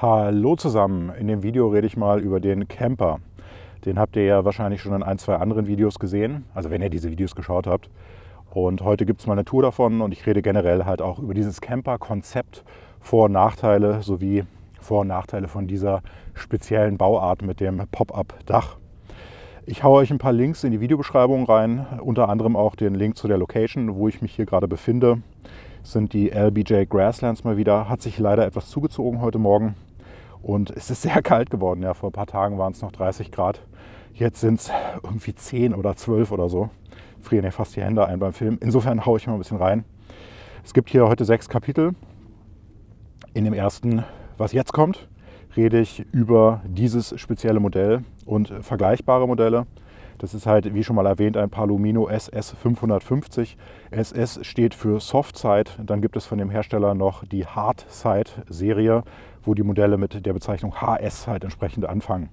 Hallo zusammen, in dem Video rede ich mal über den Camper. Den habt ihr ja wahrscheinlich schon in ein, zwei anderen Videos gesehen, also wenn ihr diese Videos geschaut habt. Und heute gibt es mal eine Tour davon und ich rede generell halt auch über dieses Camper-Konzept, Vor- und Nachteile sowie Vor- und Nachteile von dieser speziellen Bauart mit dem Pop-up-Dach. Ich haue euch ein paar Links in die Videobeschreibung rein, unter anderem auch den Link zu der Location, wo ich mich hier gerade befinde. Sind die LBJ Grasslands mal wieder. Hat sich leider etwas zugezogen heute Morgen. Und es ist sehr kalt geworden. Ja, vor ein paar Tagen waren es noch 30 Grad. Jetzt sind es irgendwie 10 oder 12 oder so. Frieren ja fast die Hände ein beim Film. Insofern haue ich mal ein bisschen rein. Es gibt hier heute sechs Kapitel. In dem ersten, was jetzt kommt, rede ich über dieses spezielle Modell und vergleichbare Modelle. Das ist halt, wie schon mal erwähnt, ein Palomino SS 550. SS steht für Softside. Dann gibt es von dem Hersteller noch die Hardside-Serie, wo die Modelle mit der Bezeichnung HS halt entsprechend anfangen.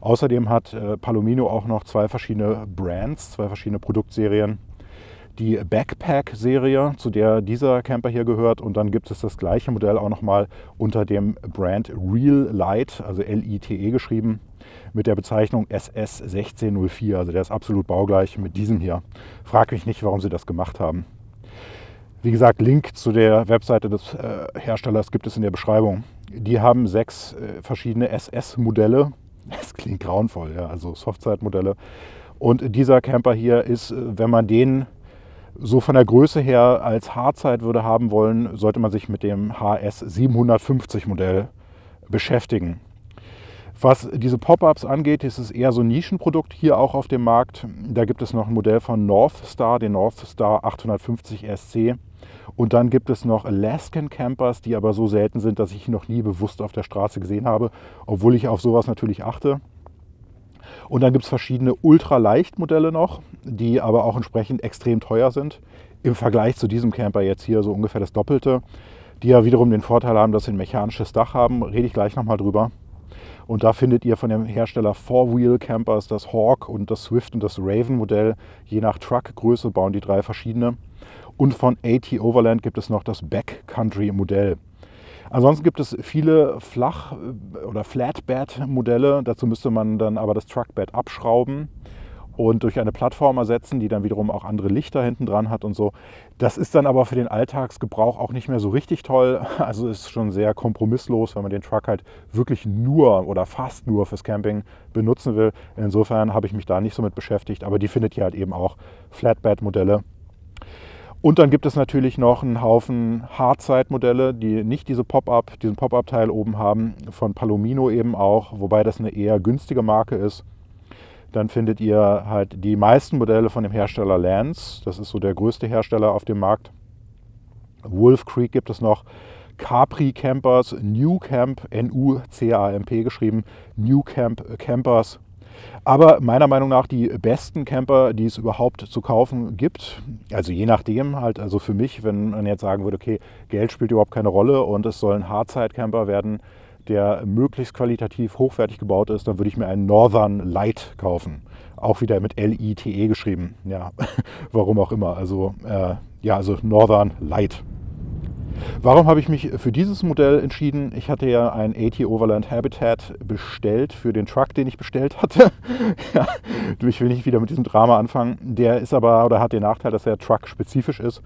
Außerdem hat äh, Palomino auch noch zwei verschiedene Brands, zwei verschiedene Produktserien. Die Backpack-Serie, zu der dieser Camper hier gehört. Und dann gibt es das gleiche Modell auch nochmal unter dem Brand Real Light, also L-I-T-E geschrieben mit der Bezeichnung SS1604. Also der ist absolut baugleich mit diesem hier. Frag mich nicht, warum sie das gemacht haben. Wie gesagt, Link zu der Webseite des äh, Herstellers gibt es in der Beschreibung. Die haben sechs äh, verschiedene SS-Modelle. Das klingt grauenvoll, ja, also Softside-Modelle. Und dieser Camper hier ist, äh, wenn man den so von der Größe her als Hardzeit würde haben wollen, sollte man sich mit dem HS 750 Modell beschäftigen. Was diese Pop-ups angeht, ist es eher so ein Nischenprodukt hier auch auf dem Markt. Da gibt es noch ein Modell von Northstar, den Northstar 850 SC. Und dann gibt es noch Alaskan Campers, die aber so selten sind, dass ich noch nie bewusst auf der Straße gesehen habe, obwohl ich auf sowas natürlich achte. Und dann gibt es verschiedene Ultraleicht-Modelle noch, die aber auch entsprechend extrem teuer sind. Im Vergleich zu diesem Camper jetzt hier so ungefähr das Doppelte, die ja wiederum den Vorteil haben, dass sie ein mechanisches Dach haben. Rede ich gleich nochmal drüber. Und da findet ihr von dem Hersteller Four-Wheel Campers das Hawk und das Swift und das Raven Modell. Je nach Truckgröße bauen die drei verschiedene. Und von AT Overland gibt es noch das Backcountry Modell. Ansonsten gibt es viele Flach- oder Flatbed-Modelle. Dazu müsste man dann aber das Truckbed abschrauben und durch eine Plattform ersetzen, die dann wiederum auch andere Lichter hinten dran hat und so. Das ist dann aber für den Alltagsgebrauch auch nicht mehr so richtig toll. Also ist schon sehr kompromisslos, wenn man den Truck halt wirklich nur oder fast nur fürs Camping benutzen will. Insofern habe ich mich da nicht so mit beschäftigt, aber die findet ihr halt eben auch Flatbed-Modelle. Und dann gibt es natürlich noch einen Haufen Hardside-Modelle, die nicht diese Pop-up, diesen Pop-up-Teil oben haben, von Palomino eben auch, wobei das eine eher günstige Marke ist dann findet ihr halt die meisten Modelle von dem Hersteller Lance. Das ist so der größte Hersteller auf dem Markt. Wolf Creek gibt es noch. Capri Campers, New Camp, N-U-C-A-M-P geschrieben, New Camp Campers. Aber meiner Meinung nach die besten Camper, die es überhaupt zu kaufen gibt. Also je nachdem halt, also für mich, wenn man jetzt sagen würde, okay, Geld spielt überhaupt keine Rolle und es sollen Hardzeit-Camper werden, der möglichst qualitativ hochwertig gebaut ist, dann würde ich mir einen Northern Light kaufen. Auch wieder mit L-I-T-E geschrieben. Ja, warum auch immer. Also, äh, ja, also Northern Light. Warum habe ich mich für dieses Modell entschieden? Ich hatte ja ein AT Overland Habitat bestellt für den Truck, den ich bestellt hatte. ja, ich will nicht wieder mit diesem Drama anfangen. Der ist aber oder hat den Nachteil, dass er Truck-spezifisch ist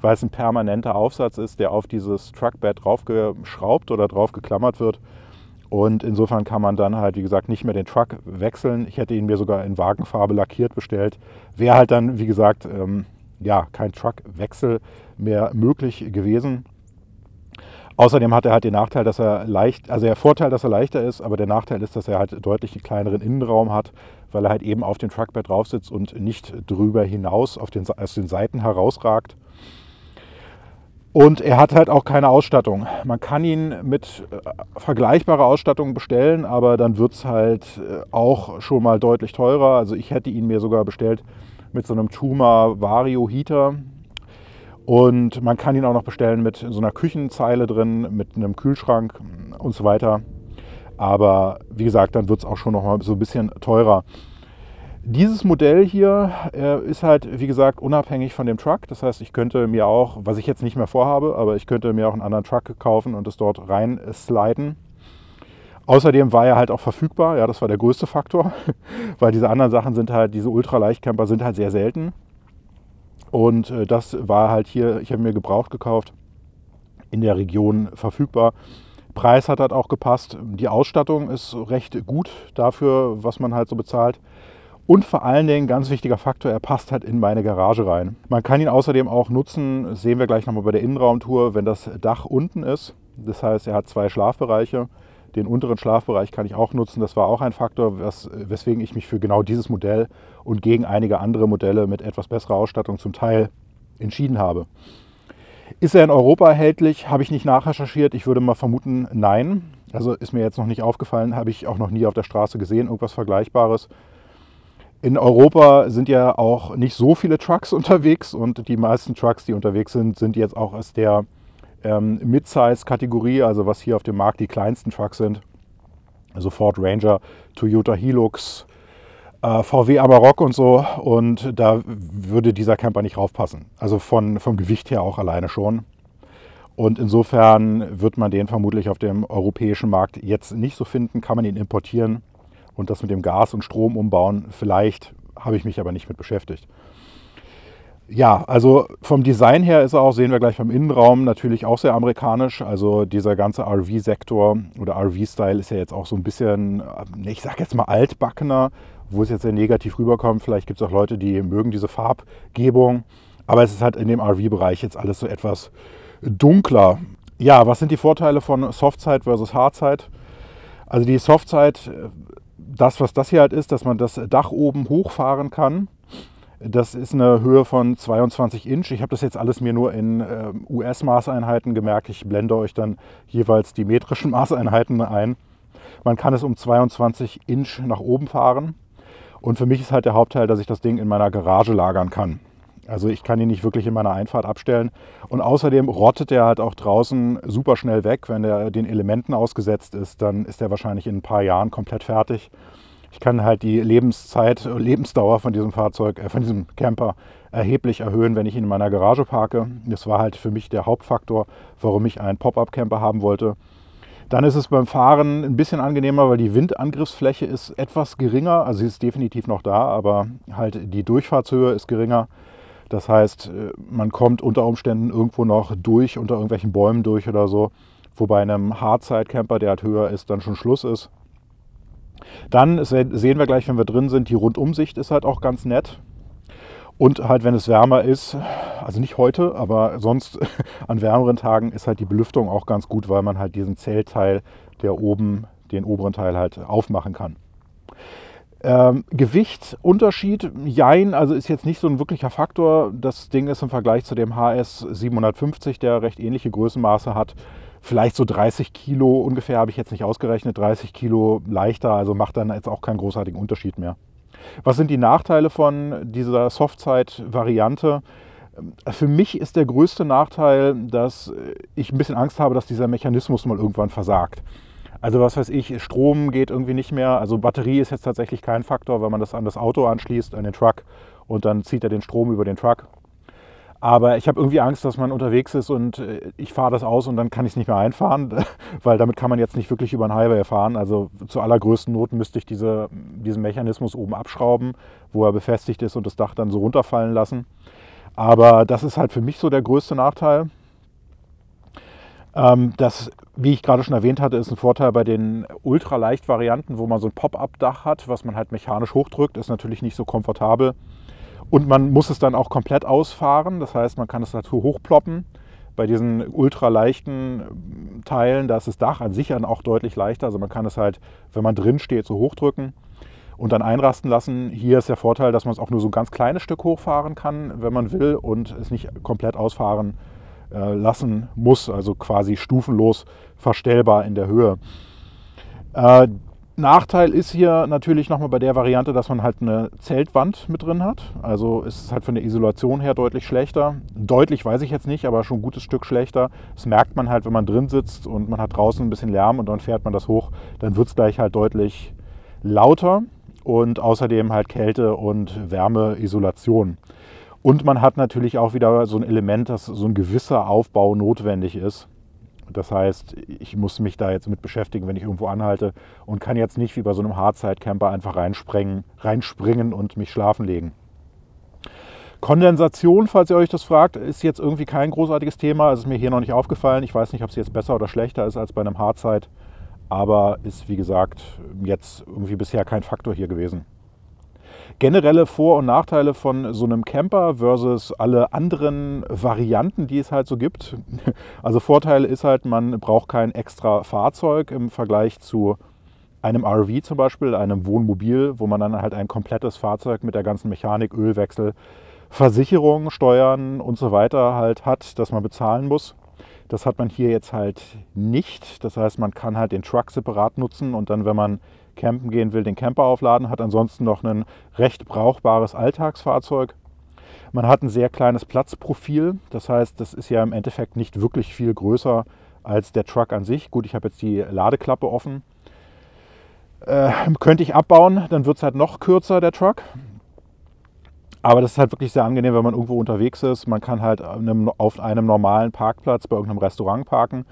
weil es ein permanenter Aufsatz ist, der auf dieses Truckbed draufgeschraubt oder drauf geklammert wird. Und insofern kann man dann halt, wie gesagt, nicht mehr den Truck wechseln. Ich hätte ihn mir sogar in Wagenfarbe lackiert bestellt. Wäre halt dann, wie gesagt, ähm, ja, kein Truckwechsel mehr möglich gewesen. Außerdem hat er halt den Nachteil, dass er leicht, also der Vorteil, dass er leichter ist, aber der Nachteil ist, dass er halt deutlich einen kleineren Innenraum hat, weil er halt eben auf dem Truckbed drauf sitzt und nicht drüber hinaus auf den, aus den Seiten herausragt. Und er hat halt auch keine Ausstattung. Man kann ihn mit äh, vergleichbarer Ausstattung bestellen, aber dann wird es halt äh, auch schon mal deutlich teurer. Also ich hätte ihn mir sogar bestellt mit so einem Tuma Vario Heater. Und man kann ihn auch noch bestellen mit so einer Küchenzeile drin, mit einem Kühlschrank und so weiter. Aber wie gesagt, dann wird es auch schon noch mal so ein bisschen teurer. Dieses Modell hier äh, ist halt, wie gesagt, unabhängig von dem Truck. Das heißt, ich könnte mir auch, was ich jetzt nicht mehr vorhabe, aber ich könnte mir auch einen anderen Truck kaufen und es dort rein sliden. Außerdem war er halt auch verfügbar, ja, das war der größte Faktor, weil diese anderen Sachen sind halt, diese Ultraleichtcamper sind halt sehr selten. Und äh, das war halt hier, ich habe mir gebraucht gekauft, in der Region verfügbar. Preis hat halt auch gepasst. Die Ausstattung ist recht gut dafür, was man halt so bezahlt. Und vor allen Dingen, ganz wichtiger Faktor, er passt halt in meine Garage rein. Man kann ihn außerdem auch nutzen, sehen wir gleich nochmal bei der Innenraumtour, wenn das Dach unten ist. Das heißt, er hat zwei Schlafbereiche. Den unteren Schlafbereich kann ich auch nutzen. Das war auch ein Faktor, was, weswegen ich mich für genau dieses Modell und gegen einige andere Modelle mit etwas besserer Ausstattung zum Teil entschieden habe. Ist er in Europa erhältlich? Habe ich nicht nachrecherchiert. Ich würde mal vermuten, nein. Also ist mir jetzt noch nicht aufgefallen, habe ich auch noch nie auf der Straße gesehen, irgendwas Vergleichbares. In Europa sind ja auch nicht so viele Trucks unterwegs und die meisten Trucks, die unterwegs sind, sind jetzt auch aus der ähm, Mid-Size-Kategorie, also was hier auf dem Markt die kleinsten Trucks sind. Also Ford Ranger, Toyota Hilux, äh, VW Amarok und so. Und da würde dieser Camper nicht raufpassen. Also von, vom Gewicht her auch alleine schon. Und insofern wird man den vermutlich auf dem europäischen Markt jetzt nicht so finden. Kann man ihn importieren und das mit dem Gas und Strom umbauen? Vielleicht habe ich mich aber nicht mit beschäftigt. Ja, also vom Design her ist er auch, sehen wir gleich beim Innenraum, natürlich auch sehr amerikanisch. Also dieser ganze RV-Sektor oder RV-Style ist ja jetzt auch so ein bisschen, ich sag jetzt mal altbackener, wo es jetzt sehr negativ rüberkommt. Vielleicht gibt es auch Leute, die mögen diese Farbgebung. Aber es ist halt in dem RV-Bereich jetzt alles so etwas dunkler. Ja, was sind die Vorteile von Softside versus Hardside? Also die Softside, das was das hier halt ist, dass man das Dach oben hochfahren kann das ist eine Höhe von 22 Inch. Ich habe das jetzt alles mir nur in äh, US-Maßeinheiten gemerkt. Ich blende euch dann jeweils die metrischen Maßeinheiten ein. Man kann es um 22 Inch nach oben fahren. Und für mich ist halt der Hauptteil, dass ich das Ding in meiner Garage lagern kann. Also ich kann ihn nicht wirklich in meiner Einfahrt abstellen. Und außerdem rottet er halt auch draußen super schnell weg. Wenn er den Elementen ausgesetzt ist, dann ist er wahrscheinlich in ein paar Jahren komplett fertig. Ich kann halt die Lebenszeit, Lebensdauer von diesem Fahrzeug, äh, von diesem Camper erheblich erhöhen, wenn ich ihn in meiner Garage parke. Das war halt für mich der Hauptfaktor, warum ich einen Pop-up-Camper haben wollte. Dann ist es beim Fahren ein bisschen angenehmer, weil die Windangriffsfläche ist etwas geringer. Also sie ist definitiv noch da, aber halt die Durchfahrtshöhe ist geringer. Das heißt, äh, man kommt unter Umständen irgendwo noch durch, unter irgendwelchen Bäumen durch oder so. Wobei einem Hardside-Camper, der halt höher ist, dann schon Schluss ist. Dann sehen wir gleich, wenn wir drin sind, die Rundumsicht ist halt auch ganz nett. Und halt, wenn es wärmer ist, also nicht heute, aber sonst an wärmeren Tagen ist halt die Belüftung auch ganz gut, weil man halt diesen Zeltteil, der oben, den oberen Teil halt aufmachen kann. Ähm, Gewichtsunterschied, jein, also ist jetzt nicht so ein wirklicher Faktor. Das Ding ist im Vergleich zu dem HS 750, der recht ähnliche Größenmaße hat, vielleicht so 30 Kilo ungefähr, habe ich jetzt nicht ausgerechnet, 30 Kilo leichter, also macht dann jetzt auch keinen großartigen Unterschied mehr. Was sind die Nachteile von dieser Softside-Variante? Für mich ist der größte Nachteil, dass ich ein bisschen Angst habe, dass dieser Mechanismus mal irgendwann versagt. Also was weiß ich, Strom geht irgendwie nicht mehr. Also Batterie ist jetzt tatsächlich kein Faktor, weil man das an das Auto anschließt, an den Truck und dann zieht er den Strom über den Truck aber ich habe irgendwie Angst, dass man unterwegs ist und äh, ich fahre das aus und dann kann ich es nicht mehr einfahren, weil damit kann man jetzt nicht wirklich über einen Highway fahren. Also zu allergrößten Not müsste ich diese, diesen Mechanismus oben abschrauben, wo er befestigt ist und das Dach dann so runterfallen lassen. Aber das ist halt für mich so der größte Nachteil. Ähm, das, wie ich gerade schon erwähnt hatte, ist ein Vorteil bei den Ultraleicht-Varianten, wo man so ein Pop-up-Dach hat, was man halt mechanisch hochdrückt, ist natürlich nicht so komfortabel. Und man muss es dann auch komplett ausfahren. Das heißt, man kann es dazu hochploppen. Bei diesen ultraleichten ähm, Teilen, da ist das Dach an sich auch deutlich leichter. Also man kann es halt, wenn man drin steht, so hochdrücken und dann einrasten lassen. Hier ist der Vorteil, dass man es auch nur so ein ganz kleines Stück hochfahren kann, wenn man will und es nicht komplett ausfahren äh, lassen muss. Also quasi stufenlos verstellbar in der Höhe. Äh, Nachteil ist hier natürlich nochmal bei der Variante, dass man halt eine Zeltwand mit drin hat. Also ist es halt von der Isolation her deutlich schlechter. Deutlich weiß ich jetzt nicht, aber schon ein gutes Stück schlechter. Das merkt man halt, wenn man drin sitzt und man hat draußen ein bisschen Lärm und dann fährt man das hoch, dann wird es gleich halt deutlich lauter und außerdem halt Kälte- und Wärmeisolation. Und man hat natürlich auch wieder so ein Element, dass so ein gewisser Aufbau notwendig ist Das heißt, ich muss mich da jetzt mit beschäftigen, wenn ich irgendwo anhalte und kann jetzt nicht wie bei so einem Hardside-Camper einfach reinspringen, reinspringen und mich schlafen legen. Kondensation, falls ihr euch das fragt, ist jetzt irgendwie kein großartiges Thema. Es ist mir hier noch nicht aufgefallen. Ich weiß nicht, ob es jetzt besser oder schlechter ist als bei einem Hardside, aber ist wie gesagt jetzt irgendwie bisher kein Faktor hier gewesen. Generelle Vor- und Nachteile von so einem Camper versus alle anderen Varianten, die es halt so gibt. Also Vorteil ist halt, man braucht kein extra Fahrzeug im Vergleich zu einem RV zum Beispiel, einem Wohnmobil, wo man dann halt ein komplettes Fahrzeug mit der ganzen Mechanik, Ölwechsel, Versicherung, Steuern und so weiter halt hat, das man bezahlen muss. Das hat man hier jetzt halt nicht. Das heißt, man kann halt den Truck separat nutzen und dann, wenn man campen gehen will, den Camper aufladen, hat ansonsten noch ein recht brauchbares Alltagsfahrzeug. Man hat ein sehr kleines Platzprofil. Das heißt, das ist ja im Endeffekt nicht wirklich viel größer als der Truck an sich. Gut, ich habe jetzt die Ladeklappe offen. Äh, könnte ich abbauen, dann wird es halt noch kürzer, der Truck. Aber das ist halt wirklich sehr angenehm, wenn man irgendwo unterwegs ist. Man kann halt auf einem normalen Parkplatz bei irgendeinem Restaurant parken.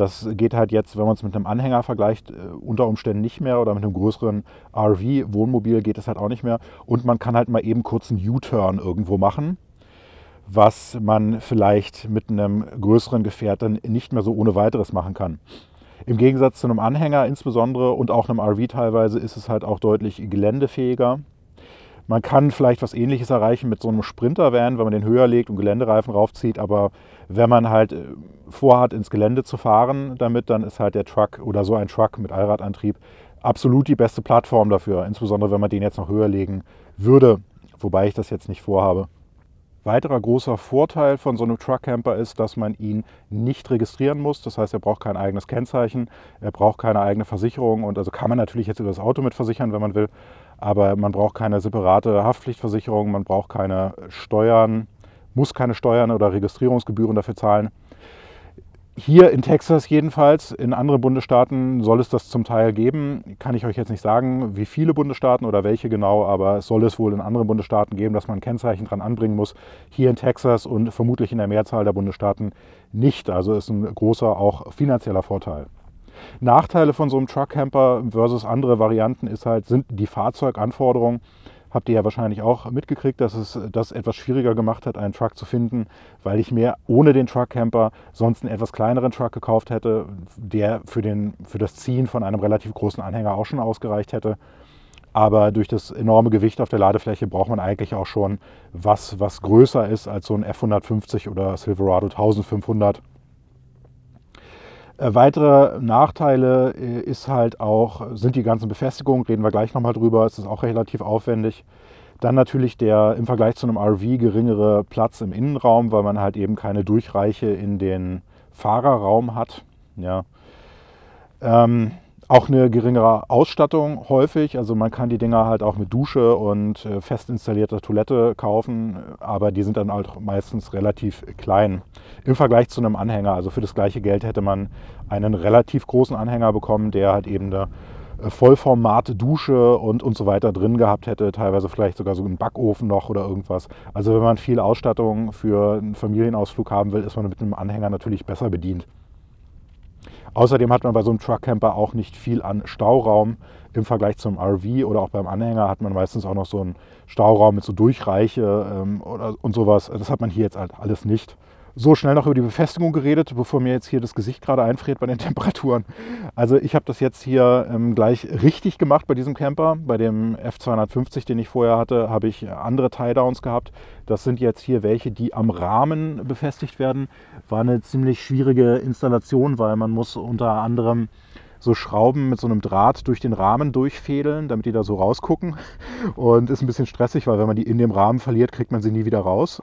Das geht halt jetzt, wenn man es mit einem Anhänger vergleicht, äh, unter Umständen nicht mehr oder mit einem größeren RV, Wohnmobil geht es halt auch nicht mehr. Und man kann halt mal eben kurz einen U-Turn irgendwo machen, was man vielleicht mit einem größeren Gefährt dann nicht mehr so ohne weiteres machen kann. Im Gegensatz zu einem Anhänger insbesondere und auch einem RV teilweise ist es halt auch deutlich geländefähiger. Man kann vielleicht was ähnliches erreichen mit so einem Sprinter-Van, wenn man den höher legt und Geländereifen raufzieht, aber wenn man halt äh, vorhat, ins Gelände zu fahren damit, dann ist halt der Truck oder so ein Truck mit Allradantrieb absolut die beste Plattform dafür, insbesondere wenn man den jetzt noch höher legen würde, wobei ich das jetzt nicht vorhabe. Weiterer großer Vorteil von so einem Truck-Camper ist, dass man ihn nicht registrieren muss. Das heißt, er braucht kein eigenes Kennzeichen, er braucht keine eigene Versicherung und also kann man natürlich jetzt über das Auto mit versichern, wenn man will, aber man braucht keine separate Haftpflichtversicherung, man braucht keine Steuern, muss keine Steuern oder Registrierungsgebühren dafür zahlen. Hier in Texas jedenfalls, in anderen Bundesstaaten soll es das zum Teil geben. Kann ich euch jetzt nicht sagen, wie viele Bundesstaaten oder welche genau, aber es soll es wohl in anderen Bundesstaaten geben, dass man ein Kennzeichen dran anbringen muss. Hier in Texas und vermutlich in der Mehrzahl der Bundesstaaten nicht. Also ist ein großer auch finanzieller Vorteil. Nachteile von so einem Truck-Camper versus andere Varianten ist halt, sind die Fahrzeuganforderungen. Habt ihr ja wahrscheinlich auch mitgekriegt, dass es das etwas schwieriger gemacht hat, einen Truck zu finden, weil ich mir ohne den Truck-Camper sonst einen etwas kleineren Truck gekauft hätte, der für, den, für das Ziehen von einem relativ großen Anhänger auch schon ausgereicht hätte. Aber durch das enorme Gewicht auf der Ladefläche braucht man eigentlich auch schon was, was größer ist als so ein F150 oder Silverado 1500. Äh, weitere Nachteile äh, ist halt auch, sind die ganzen Befestigungen, reden wir gleich nochmal drüber, es ist auch relativ aufwendig. Dann natürlich der im Vergleich zu einem RV geringere Platz im Innenraum, weil man halt eben keine Durchreiche in den Fahrerraum hat. Ja. Ähm, auch eine geringere Ausstattung häufig. Also man kann die Dinger halt auch mit Dusche und äh, fest installierter Toilette kaufen, aber die sind dann halt meistens relativ klein im Vergleich zu einem Anhänger. Also für das gleiche Geld hätte man einen relativ großen Anhänger bekommen, der halt eben eine äh, Vollformat-Dusche und, und so weiter drin gehabt hätte, teilweise vielleicht sogar so einen Backofen noch oder irgendwas. Also wenn man viel Ausstattung für einen Familienausflug haben will, ist man mit einem Anhänger natürlich besser bedient. Außerdem hat man bei so einem Truckcamper auch nicht viel an Stauraum im Vergleich zum RV oder auch beim Anhänger hat man meistens auch noch so einen Stauraum mit so Durchreiche ähm, oder, und sowas. Das hat man hier jetzt halt alles nicht so schnell noch über die Befestigung geredet, bevor mir jetzt hier das Gesicht gerade einfriert bei den Temperaturen. Also ich habe das jetzt hier ähm, gleich richtig gemacht bei diesem Camper. Bei dem F250, den ich vorher hatte, habe ich andere Tie-Downs gehabt. Das sind jetzt hier welche, die am Rahmen befestigt werden. War eine ziemlich schwierige Installation, weil man muss unter anderem so Schrauben mit so einem Draht durch den Rahmen durchfädeln, damit die da so rausgucken. Und ist ein bisschen stressig, weil wenn man die in dem Rahmen verliert, kriegt man sie nie wieder raus.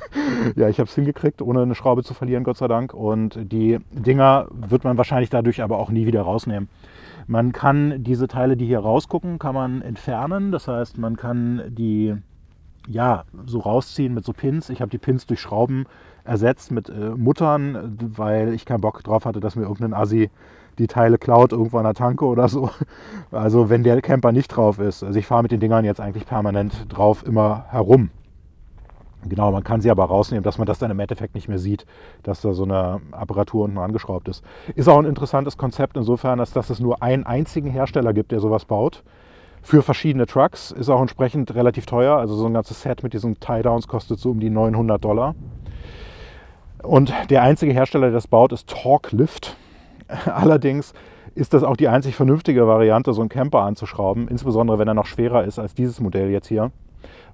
ja, ich habe es hingekriegt, ohne eine Schraube zu verlieren, Gott sei Dank. Und die Dinger wird man wahrscheinlich dadurch aber auch nie wieder rausnehmen. Man kann diese Teile, die hier rausgucken, kann man entfernen. Das heißt, man kann die ja, so rausziehen mit so Pins. Ich habe die Pins durch Schrauben ersetzt mit äh, Muttern, weil ich keinen Bock drauf hatte, dass mir irgendein Assi die Teile klaut irgendwo an der Tanke oder so. Also wenn der Camper nicht drauf ist. Also ich fahre mit den Dingern jetzt eigentlich permanent drauf immer herum. Genau, man kann sie aber rausnehmen, dass man das dann im Endeffekt nicht mehr sieht, dass da so eine Apparatur unten angeschraubt ist. Ist auch ein interessantes Konzept insofern, als dass es nur einen einzigen Hersteller gibt, der sowas baut. Für verschiedene Trucks ist auch entsprechend relativ teuer. Also so ein ganzes Set mit diesen Tie-Downs kostet so um die 900 Dollar. Und der einzige Hersteller, der das baut, ist Torque-Lift. Allerdings ist das auch die einzig vernünftige Variante, so einen Camper anzuschrauben, insbesondere wenn er noch schwerer ist als dieses Modell jetzt hier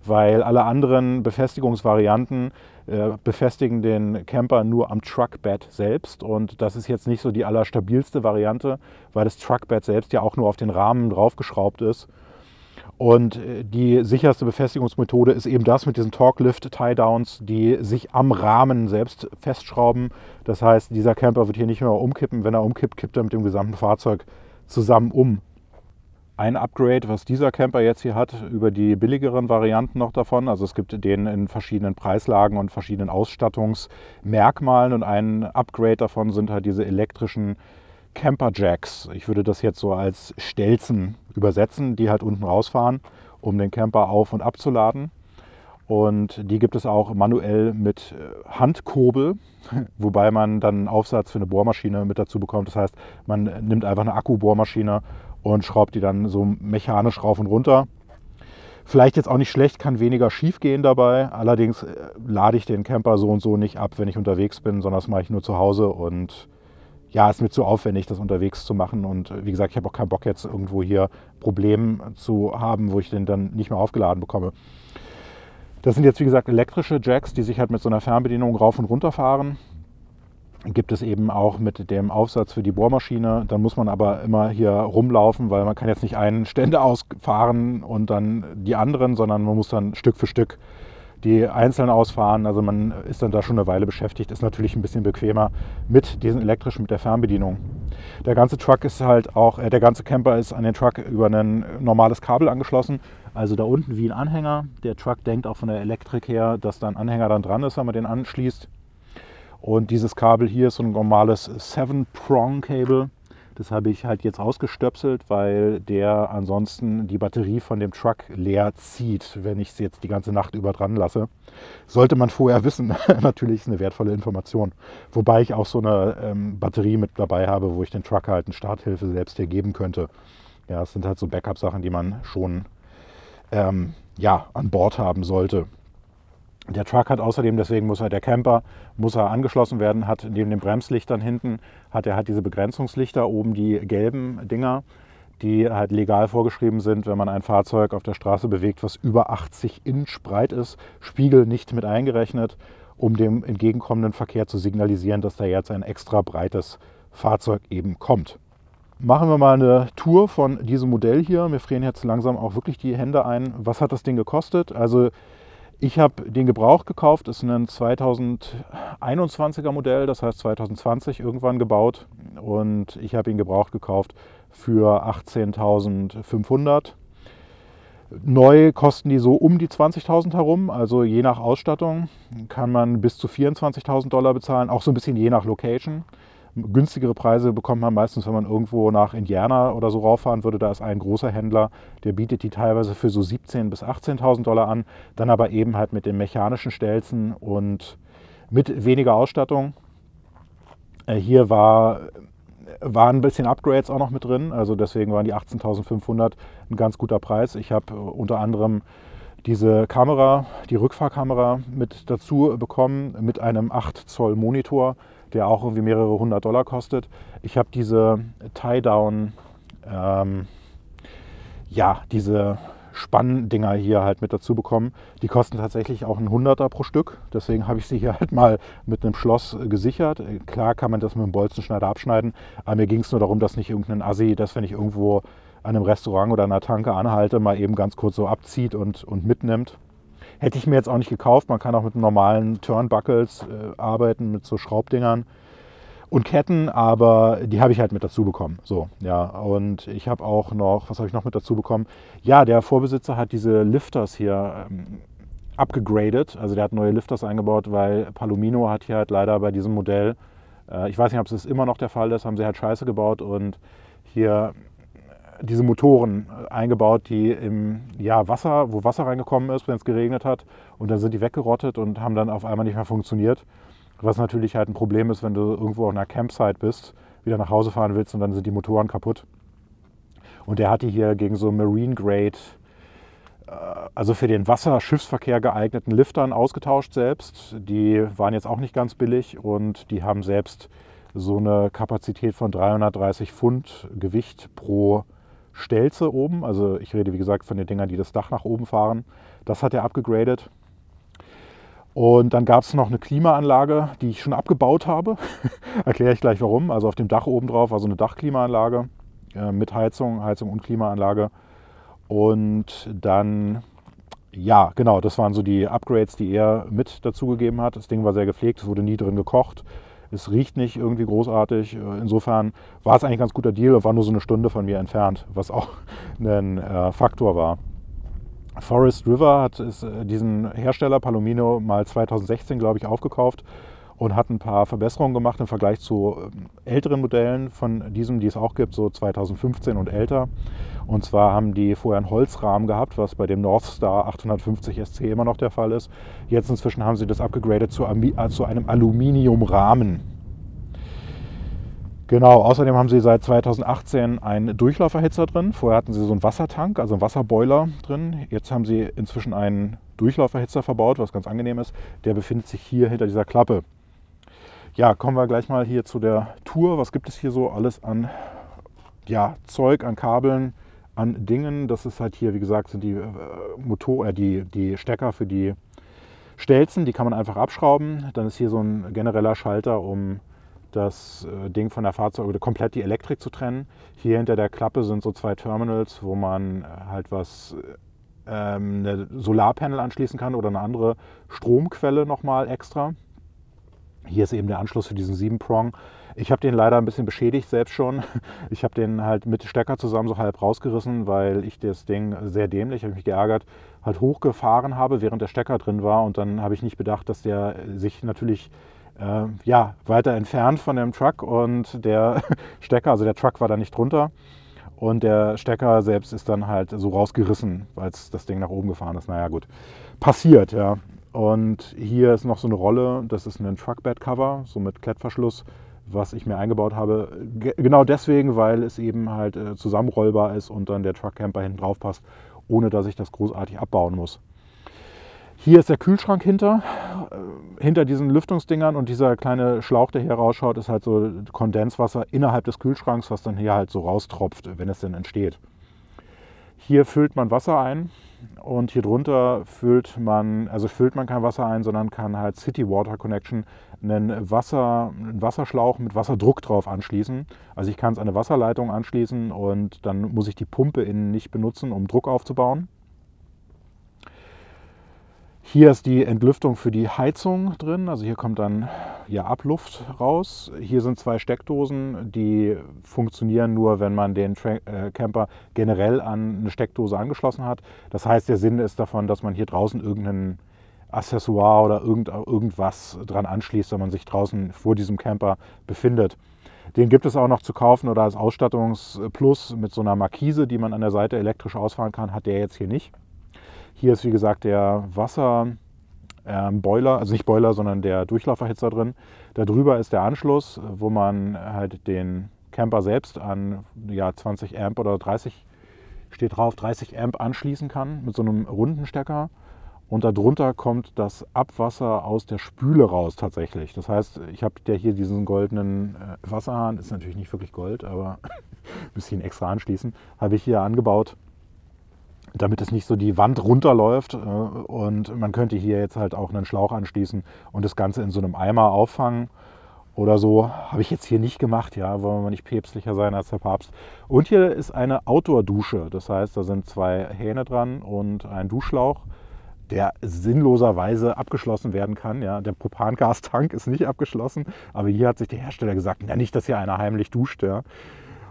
weil alle anderen Befestigungsvarianten äh, befestigen den Camper nur am Truckbed selbst und das ist jetzt nicht so die allerstabilste Variante, weil das Truckbed selbst ja auch nur auf den Rahmen draufgeschraubt ist. Und äh, die sicherste Befestigungsmethode ist eben das mit diesen Torque-Lift Tie-Downs, die sich am Rahmen selbst festschrauben. Das heißt, dieser Camper wird hier nicht mehr umkippen. Wenn er umkippt, kippt er mit dem gesamten Fahrzeug zusammen um ein Upgrade, was dieser Camper jetzt hier hat, über die billigeren Varianten noch davon. Also es gibt den in verschiedenen Preislagen und verschiedenen Ausstattungsmerkmalen und ein Upgrade davon sind halt diese elektrischen Camper Jacks. Ich würde das jetzt so als Stelzen übersetzen, die halt unten rausfahren, um den Camper auf und abzuladen. Und die gibt es auch manuell mit äh, Handkurbel, wobei man dann einen Aufsatz für eine Bohrmaschine mit dazu bekommt. Das heißt, man nimmt einfach eine Akkubohrmaschine und schraubt die dann so mechanisch rauf und runter. Vielleicht jetzt auch nicht schlecht, kann weniger schief gehen dabei. Allerdings äh, lade ich den Camper so und so nicht ab, wenn ich unterwegs bin, sondern das mache ich nur zu Hause und ja, ist mir zu aufwendig, das unterwegs zu machen. Und äh, wie gesagt, ich habe auch keinen Bock jetzt irgendwo hier Probleme zu haben, wo ich den dann nicht mehr aufgeladen bekomme. Das sind jetzt wie gesagt elektrische Jacks, die sich halt mit so einer Fernbedienung rauf und runter fahren gibt es eben auch mit dem Aufsatz für die Bohrmaschine. Dann muss man aber immer hier rumlaufen, weil man kann jetzt nicht einen Ständer ausfahren und dann die anderen, sondern man muss dann Stück für Stück die einzeln ausfahren. Also man ist dann da schon eine Weile beschäftigt. Ist natürlich ein bisschen bequemer mit diesen elektrischen, mit der Fernbedienung. Der ganze Truck ist halt auch, äh, der ganze Camper ist an den Truck über ein normales Kabel angeschlossen. Also da unten wie ein Anhänger. Der Truck denkt auch von der Elektrik her, dass da ein Anhänger dann dran ist, wenn man den anschließt. Und dieses Kabel hier ist so ein normales 7-Prong-Cable. Das habe ich halt jetzt ausgestöpselt, weil der ansonsten die Batterie von dem Truck leer zieht, wenn ich es jetzt die ganze Nacht über dran lasse. Sollte man vorher wissen, natürlich ist eine wertvolle Information. Wobei ich auch so eine ähm, Batterie mit dabei habe, wo ich den Truck halt eine Starthilfe selbst hier geben könnte. Ja, es sind halt so Backup-Sachen, die man schon ähm, ja, an Bord haben sollte. Der Truck hat außerdem, deswegen muss er, der Camper, muss er angeschlossen werden, hat neben den Bremslichtern hinten, hat er halt diese Begrenzungslichter, oben die gelben Dinger, die halt legal vorgeschrieben sind, wenn man ein Fahrzeug auf der Straße bewegt, was über 80 Inch breit ist, Spiegel nicht mit eingerechnet, um dem entgegenkommenden Verkehr zu signalisieren, dass da jetzt ein extra breites Fahrzeug eben kommt. Machen wir mal eine Tour von diesem Modell hier. Mir frieren jetzt langsam auch wirklich die Hände ein. Was hat das Ding gekostet? Also ich habe den Gebrauch gekauft, ist ein 2021er Modell, das heißt 2020 irgendwann gebaut und ich habe ihn gebraucht gekauft für 18.500. Neu kosten die so um die 20.000 herum, also je nach Ausstattung kann man bis zu 24.000 Dollar bezahlen, auch so ein bisschen je nach Location. Günstigere Preise bekommt man meistens, wenn man irgendwo nach Indiana oder so rauffahren würde. Da ist ein großer Händler, der bietet die teilweise für so 17.000 bis 18.000 Dollar an. Dann aber eben halt mit den mechanischen Stelzen und mit weniger Ausstattung. Äh, hier war, waren ein bisschen Upgrades auch noch mit drin. Also deswegen waren die 18.500 ein ganz guter Preis. Ich habe unter anderem diese Kamera, die Rückfahrkamera mit dazu bekommen mit einem 8 Zoll Monitor der auch irgendwie mehrere hundert Dollar kostet. Ich habe diese Tie-Down, ähm, ja, diese Spanndinger hier halt mit dazu bekommen. Die kosten tatsächlich auch ein Hunderter pro Stück. Deswegen habe ich sie hier halt mal mit einem Schloss gesichert. Klar kann man das mit einem Bolzenschneider abschneiden, aber mir ging es nur darum, dass nicht irgendein Assi, dass wenn ich irgendwo an einem Restaurant oder einer Tanke anhalte, mal eben ganz kurz so abzieht und, und mitnimmt. Hätte ich mir jetzt auch nicht gekauft. Man kann auch mit normalen Turnbuckles äh, arbeiten, mit so Schraubdingern und Ketten, aber die habe ich halt mit dazu bekommen. So, ja. Und ich habe auch noch, was habe ich noch mit dazu bekommen? Ja, der Vorbesitzer hat diese Lifters hier ähm, abgegradet. Also der hat neue Lifters eingebaut, weil Palomino hat hier halt leider bei diesem Modell, äh, ich weiß nicht, ob es immer noch der Fall ist, haben sie halt Scheiße gebaut und hier diese Motoren eingebaut, die im ja, Wasser, wo Wasser reingekommen ist, wenn es geregnet hat. Und dann sind die weggerottet und haben dann auf einmal nicht mehr funktioniert. Was natürlich halt ein Problem ist, wenn du irgendwo auf einer Campsite bist, wieder nach Hause fahren willst und dann sind die Motoren kaputt. Und der hat die hier gegen so Marine Grade, äh, also für den Wasserschiffsverkehr geeigneten Liftern ausgetauscht selbst. Die waren jetzt auch nicht ganz billig und die haben selbst so eine Kapazität von 330 Pfund Gewicht pro Stelze oben. Also ich rede wie gesagt von den Dingern, die das Dach nach oben fahren. Das hat er abgegradet. Und dann gab es noch eine Klimaanlage, die ich schon abgebaut habe. Erkläre ich gleich warum. Also auf dem Dach oben drauf war so eine Dachklimaanlage äh, mit Heizung, Heizung und Klimaanlage. Und dann, ja, genau, das waren so die Upgrades, die er mit dazugegeben hat. Das Ding war sehr gepflegt, es wurde nie drin gekocht. Es riecht nicht irgendwie großartig. Äh, insofern war es eigentlich ein ganz guter Deal und war nur so eine Stunde von mir entfernt, was auch ein äh, Faktor war. Forest River hat äh, diesen Hersteller Palomino mal 2016, glaube ich, aufgekauft und hat ein paar Verbesserungen gemacht im Vergleich zu ähm, älteren Modellen von diesem, die es auch gibt, so 2015 und älter. Und zwar haben die vorher einen Holzrahmen gehabt, was bei dem Northstar 850 SC immer noch der Fall ist. Jetzt inzwischen haben sie das abgegradet zu, äh, zu einem Aluminiumrahmen. Genau, außerdem haben sie seit 2018 einen Durchlauferhitzer drin. Vorher hatten sie so einen Wassertank, also einen Wasserboiler drin. Jetzt haben sie inzwischen einen Durchlauferhitzer verbaut, was ganz angenehm ist. Der befindet sich hier hinter dieser Klappe. Ja, kommen wir gleich mal hier zu der Tour. Was gibt es hier so alles an ja, Zeug, an Kabeln, an Dingen? Das ist halt hier, wie gesagt, sind die, äh, Motor, äh, die, die Stecker für die Stelzen. Die kann man einfach abschrauben. Dann ist hier so ein genereller Schalter, um das äh, Ding von der Fahrzeug oder komplett die Elektrik zu trennen. Hier hinter der Klappe sind so zwei Terminals, wo man äh, halt was ähm, eine Solarpanel anschließen kann oder eine andere Stromquelle nochmal extra. Hier ist eben der Anschluss für diesen 7-Prong. Ich habe den leider ein bisschen beschädigt selbst schon. Ich habe den halt mit Stecker zusammen so halb rausgerissen, weil ich das Ding sehr dämlich, habe mich geärgert, halt hochgefahren habe, während der Stecker drin war. Und dann habe ich nicht bedacht, dass der sich natürlich äh, ja, weiter entfernt von dem Truck und der Stecker, also der Truck war da nicht drunter und der Stecker selbst ist dann halt so rausgerissen, weil das Ding nach oben gefahren ist. Naja, gut. Passiert, ja. Und hier ist noch so eine Rolle, das ist ein Truckbed-Cover, so mit Klettverschluss, was ich mir eingebaut habe. Ge genau deswegen, weil es eben halt äh, zusammenrollbar ist und dann der Truckcamper hinten drauf passt, ohne dass ich das großartig abbauen muss. Hier ist der Kühlschrank hinter, äh, hinter diesen Lüftungsdingern und dieser kleine Schlauch, der hier rausschaut, ist halt so Kondenswasser innerhalb des Kühlschranks, was dann hier halt so raustropft, wenn es denn entsteht. Hier füllt man Wasser ein und hier drunter füllt man, also füllt man kein Wasser ein, sondern kann halt City Water Connection einen, Wasser, einen Wasserschlauch mit Wasserdruck drauf anschließen. Also ich kann es an eine Wasserleitung anschließen und dann muss ich die Pumpe innen nicht benutzen, um Druck aufzubauen. Hier ist die Entlüftung für die Heizung drin. Also hier kommt dann ja Abluft raus. Hier sind zwei Steckdosen, die funktionieren nur, wenn man den Tra äh, Camper generell an eine Steckdose angeschlossen hat. Das heißt, der Sinn ist davon, dass man hier draußen irgendein Accessoire oder irgend, irgendwas dran anschließt, wenn man sich draußen vor diesem Camper befindet. Den gibt es auch noch zu kaufen oder als Ausstattungsplus mit so einer Markise, die man an der Seite elektrisch ausfahren kann, hat der jetzt hier nicht. Hier ist wie gesagt der Wasserboiler, ähm, also nicht Boiler, sondern der Durchlauferhitzer drin. Darüber ist der Anschluss, wo man halt den Camper selbst an ja, 20 Amp oder 30 steht drauf, 30 Amp anschließen kann mit so einem runden Stecker. Und darunter kommt das Abwasser aus der Spüle raus tatsächlich. Das heißt, ich habe hier diesen goldenen äh, Wasserhahn, ist natürlich nicht wirklich Gold, aber ein bisschen extra anschließen, habe ich hier angebaut damit es nicht so die Wand runterläuft. Äh, und man könnte hier jetzt halt auch einen Schlauch anschließen und das Ganze in so einem Eimer auffangen oder so. Habe ich jetzt hier nicht gemacht, ja, wollen wir nicht päpstlicher sein als der Papst. Und hier ist eine Outdoor-Dusche. Das heißt, da sind zwei Hähne dran und ein Duschschlauch, der sinnloserweise abgeschlossen werden kann. Ja. Der Propangastank ist nicht abgeschlossen, aber hier hat sich der Hersteller gesagt, ja, nicht, dass hier einer heimlich duscht. Ja.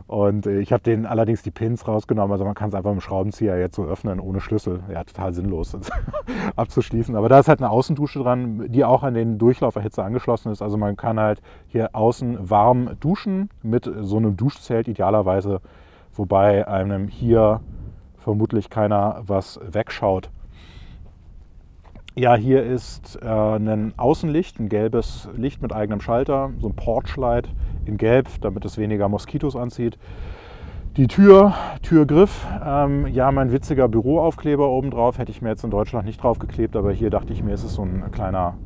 Und äh, ich habe den allerdings die Pins rausgenommen. Also man kann es einfach mit dem Schraubenzieher jetzt so öffnen ohne Schlüssel. Ja, total sinnlos abzuschließen. Aber da ist halt eine Außendusche dran, die auch an den Durchlauferhitzer angeschlossen ist. Also man kann halt hier außen warm duschen mit so einem Duschzelt idealerweise wobei einem hier vermutlich keiner was wegschaut. Ja, hier ist äh, ein Außenlicht, ein gelbes Licht mit eigenem Schalter, so ein Porchlight in Gelb, damit es weniger Moskitos anzieht. Die Tür, Türgriff, ähm, ja, mein witziger Büroaufkleber oben drauf hätte ich mir jetzt in Deutschland nicht drauf geklebt, aber hier dachte ich mir, es ist so ein kleiner,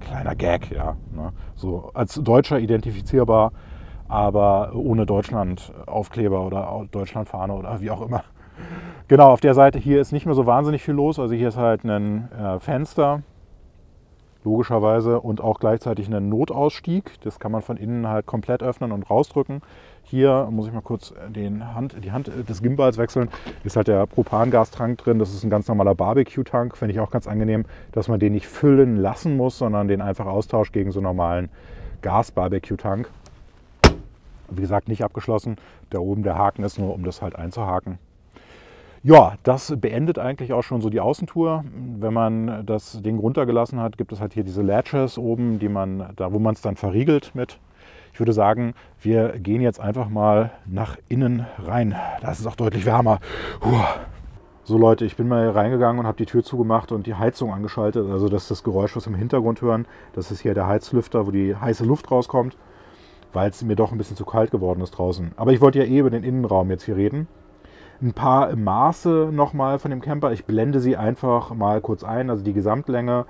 kleiner Gag, ja. Ne? So als Deutscher identifizierbar, aber ohne Deutschland-Aufkleber oder Deutschlandfahne oder wie auch immer. Genau, auf der Seite hier ist nicht mehr so wahnsinnig viel los. Also hier ist halt ein äh, Fenster, logischerweise, und auch gleichzeitig ein Notausstieg. Das kann man von innen halt komplett öffnen und rausdrücken. Hier muss ich mal kurz den Hand, die Hand des Gimbals wechseln. Ist halt der Propangastank drin. Das ist ein ganz normaler Barbecue-Tank. Finde ich auch ganz angenehm, dass man den nicht füllen lassen muss, sondern den einfach austauscht gegen so einen normalen Gas-Barbecue-Tank. Wie gesagt, nicht abgeschlossen. Da oben der Haken ist nur, um das halt einzuhaken. Ja, das beendet eigentlich auch schon so die Außentour. Wenn man das Ding runtergelassen hat, gibt es halt hier diese Latches oben, die man, da wo man es dann verriegelt mit ich würde sagen, wir gehen jetzt einfach mal nach innen rein. Da ist es auch deutlich wärmer. Puh. So Leute, ich bin mal hier reingegangen und habe die Tür zugemacht und die Heizung angeschaltet. Also das ist das Geräusch, was wir im Hintergrund hören. Das ist hier der Heizlüfter, wo die heiße Luft rauskommt, weil es mir doch ein bisschen zu kalt geworden ist draußen. Aber ich wollte ja eh über den Innenraum jetzt hier reden. Ein paar Maße nochmal von dem Camper. Ich blende sie einfach mal kurz ein. Also die Gesamtlänge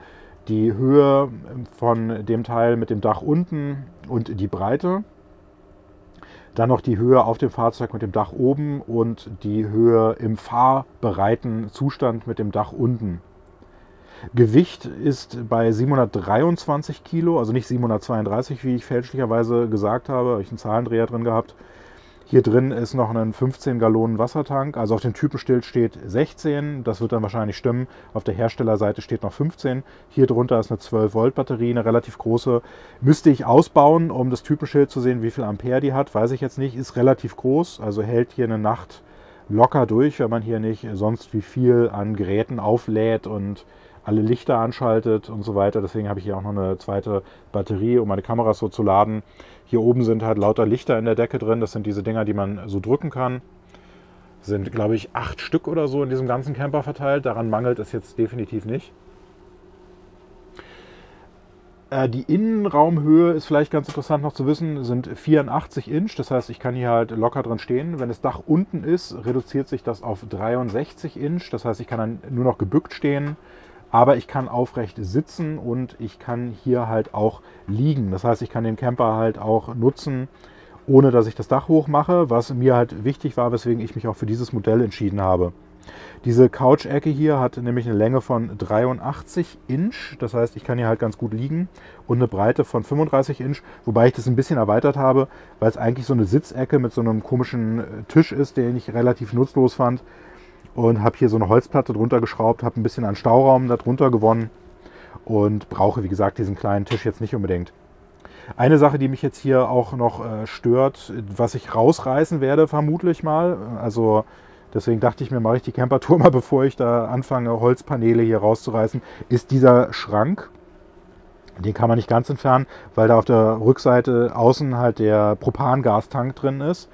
die Höhe von dem Teil mit dem Dach unten und die Breite. Dann noch die Höhe auf dem Fahrzeug mit dem Dach oben und die Höhe im fahrbereiten Zustand mit dem Dach unten. Gewicht ist bei 723 Kilo, also nicht 732, wie ich fälschlicherweise gesagt habe, habe ich einen Zahlendreher drin gehabt. Hier drin ist noch ein 15 Gallonen Wassertank. Also auf dem Typenschild steht 16. Das wird dann wahrscheinlich stimmen. Auf der Herstellerseite steht noch 15. Hier drunter ist eine 12 Volt Batterie, eine relativ große. Müsste ich ausbauen, um das Typenschild zu sehen, wie viel Ampere die hat. Weiß ich jetzt nicht. Ist relativ groß. Also hält hier eine Nacht locker durch, wenn man hier nicht sonst wie viel an Geräten auflädt und alle Lichter anschaltet und so weiter. Deswegen habe ich hier auch noch eine zweite Batterie, um meine Kameras so zu laden. Hier oben sind halt lauter Lichter in der Decke drin. Das sind diese Dinger, die man so drücken kann. Sind, glaube ich, acht Stück oder so in diesem ganzen Camper verteilt. Daran mangelt es jetzt definitiv nicht. Äh, die Innenraumhöhe ist vielleicht ganz interessant noch zu wissen, sind 84 Inch. Das heißt, ich kann hier halt locker drin stehen. Wenn das Dach unten ist, reduziert sich das auf 63 Inch. Das heißt, ich kann dann nur noch gebückt stehen aber ich kann aufrecht sitzen und ich kann hier halt auch liegen. Das heißt, ich kann den Camper halt auch nutzen, ohne dass ich das Dach hoch mache, was mir halt wichtig war, weswegen ich mich auch für dieses Modell entschieden habe. Diese Couch-Ecke hier hat nämlich eine Länge von 83 Inch, das heißt, ich kann hier halt ganz gut liegen und eine Breite von 35 Inch, wobei ich das ein bisschen erweitert habe, weil es eigentlich so eine Sitzecke mit so einem komischen Tisch ist, den ich relativ nutzlos fand und habe hier so eine Holzplatte drunter geschraubt, habe ein bisschen an Stauraum darunter gewonnen und brauche, wie gesagt, diesen kleinen Tisch jetzt nicht unbedingt. Eine Sache, die mich jetzt hier auch noch äh, stört, was ich rausreißen werde, vermutlich mal. Also deswegen dachte ich mir, mache ich die Campertour mal, bevor ich da anfange, Holzpaneele hier rauszureißen, ist dieser Schrank. Den kann man nicht ganz entfernen, weil da auf der Rückseite außen halt der Propangastank drin ist.